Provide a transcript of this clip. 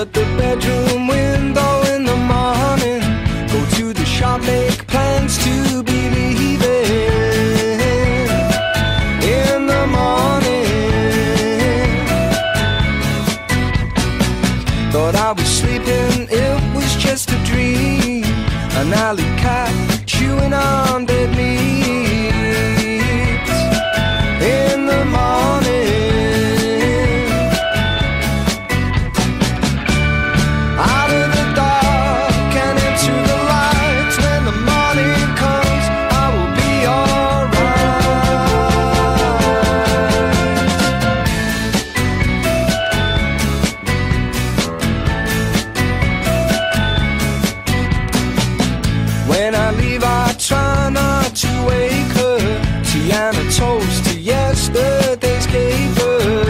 at the bedroom window in the morning. Go to the shop, make plans to be leaving in the morning. Thought I was sleeping, it was just a dream. An alley close to yesterday's caper.